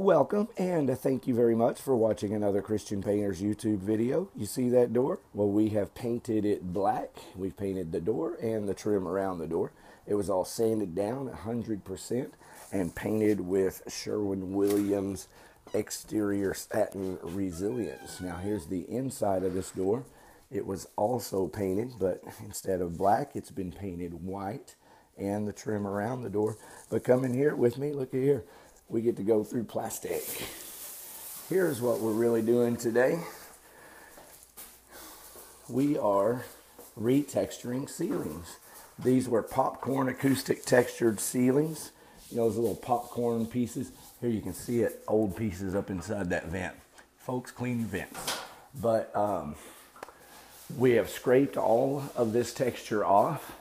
Welcome and thank you very much for watching another Christian Painters YouTube video. You see that door? Well, we have painted it black. We've painted the door and the trim around the door. It was all sanded down 100% and painted with Sherwin-Williams exterior satin resilience. Now here's the inside of this door. It was also painted, but instead of black, it's been painted white and the trim around the door. But come in here with me, look at here we get to go through plastic. Here's what we're really doing today. We are retexturing ceilings. These were popcorn acoustic textured ceilings. You know, those little popcorn pieces. Here you can see it, old pieces up inside that vent. Folks, clean your vents. But um, we have scraped all of this texture off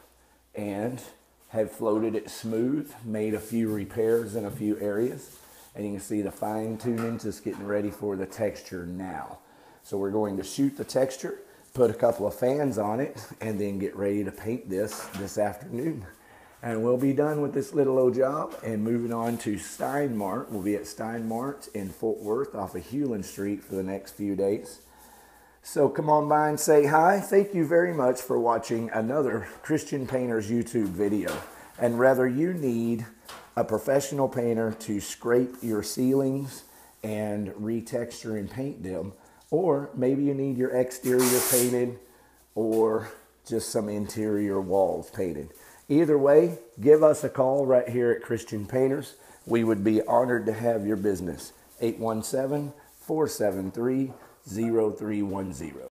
and have floated it smooth, made a few repairs in a few areas, and you can see the fine tuning just getting ready for the texture now. So we're going to shoot the texture, put a couple of fans on it, and then get ready to paint this this afternoon. And we'll be done with this little old job and moving on to Steinmart. We'll be at Steinmart in Fort Worth off of Hulen Street for the next few days. So come on by and say hi. Thank you very much for watching another Christian Painters YouTube video. And whether you need a professional painter to scrape your ceilings and retexture and paint them, or maybe you need your exterior painted or just some interior walls painted. Either way, give us a call right here at Christian Painters. We would be honored to have your business. 817 473 0310.